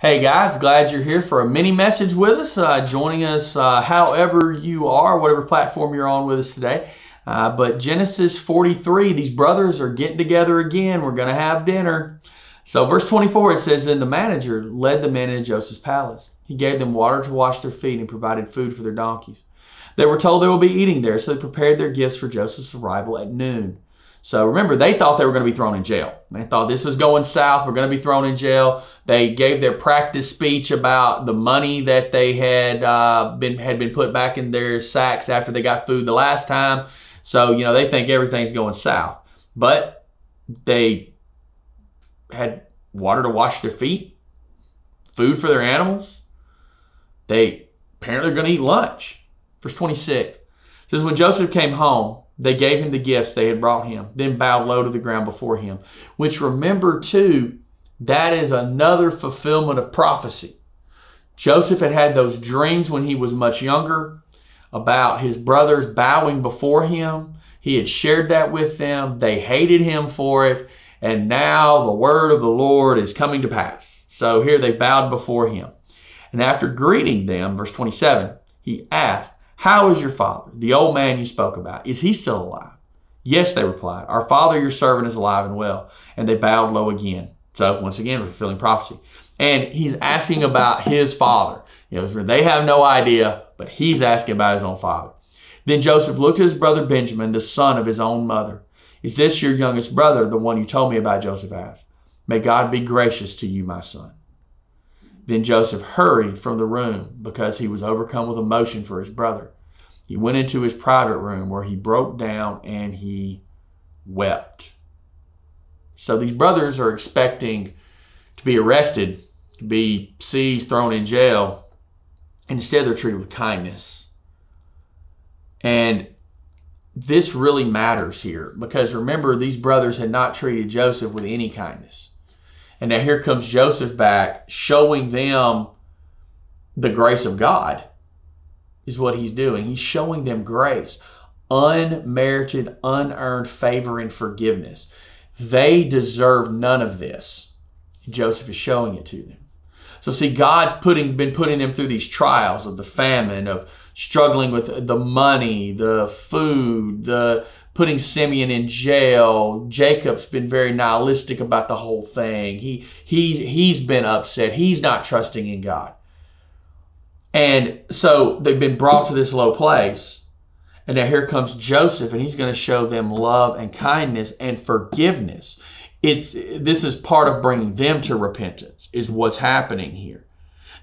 Hey guys, glad you're here for a mini message with us, uh, joining us uh, however you are, whatever platform you're on with us today. Uh, but Genesis 43, these brothers are getting together again. We're going to have dinner. So, verse 24, it says, Then the manager led the men into Joseph's palace. He gave them water to wash their feet and provided food for their donkeys. They were told they will be eating there, so they prepared their gifts for Joseph's arrival at noon. So remember, they thought they were going to be thrown in jail. They thought this is going south. We're going to be thrown in jail. They gave their practice speech about the money that they had uh, been had been put back in their sacks after they got food the last time. So you know they think everything's going south, but they had water to wash their feet, food for their animals. They apparently are going to eat lunch. Verse 26 says, When Joseph came home, they gave him the gifts they had brought him, then bowed low to the ground before him. Which remember, too, that is another fulfillment of prophecy. Joseph had had those dreams when he was much younger about his brothers bowing before him. He had shared that with them. They hated him for it. And now the word of the Lord is coming to pass. So here they bowed before him. And after greeting them, verse 27, he asked, how is your father, the old man you spoke about? Is he still alive? Yes, they replied. Our father, your servant, is alive and well. And they bowed low again. So, once again, fulfilling prophecy. And he's asking about his father. You know, they have no idea, but he's asking about his own father. Then Joseph looked at his brother Benjamin, the son of his own mother. Is this your youngest brother, the one you told me about? Joseph asked. May God be gracious to you, my son. Then Joseph hurried from the room because he was overcome with emotion for his brother. He went into his private room where he broke down and he wept. So these brothers are expecting to be arrested, to be seized, thrown in jail. Instead, they're treated with kindness. And this really matters here because remember, these brothers had not treated Joseph with any kindness. And now here comes Joseph back, showing them the grace of God, is what he's doing. He's showing them grace, unmerited, unearned favor and forgiveness. They deserve none of this. Joseph is showing it to them. So see, God's putting been putting them through these trials of the famine, of struggling with the money, the food, the putting Simeon in jail. Jacob's been very nihilistic about the whole thing. He he he's been upset. He's not trusting in God. And so they've been brought to this low place. And now here comes Joseph, and he's going to show them love and kindness and forgiveness. It's this is part of bringing them to repentance. Is what's happening here.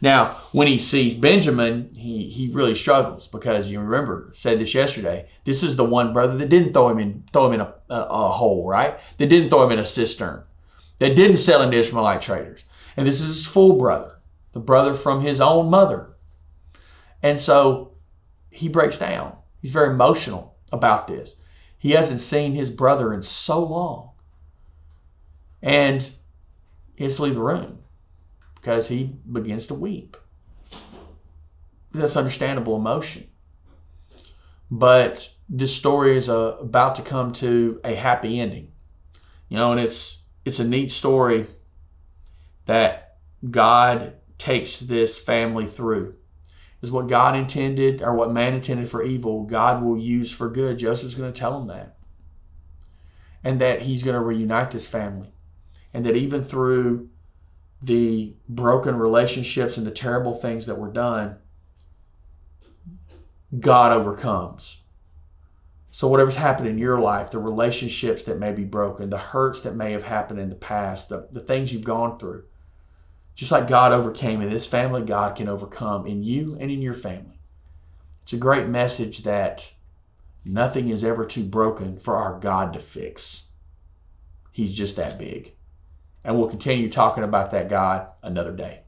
Now, when he sees Benjamin, he, he really struggles because you remember said this yesterday. This is the one brother that didn't throw him in throw him in a, a, a hole, right? That didn't throw him in a cistern. That didn't sell him to Ishmaelite traders. And this is his full brother, the brother from his own mother. And so he breaks down. He's very emotional about this. He hasn't seen his brother in so long. And he has to leave the room because he begins to weep. That's understandable emotion. But this story is uh, about to come to a happy ending. You know, and it's it's a neat story that God takes this family through. Is what God intended or what man intended for evil, God will use for good. Joseph's going to tell him that. And that he's going to reunite this family. And that even through the broken relationships and the terrible things that were done, God overcomes. So, whatever's happened in your life, the relationships that may be broken, the hurts that may have happened in the past, the, the things you've gone through, just like God overcame in this family, God can overcome in you and in your family. It's a great message that nothing is ever too broken for our God to fix. He's just that big. And we'll continue talking about that God another day.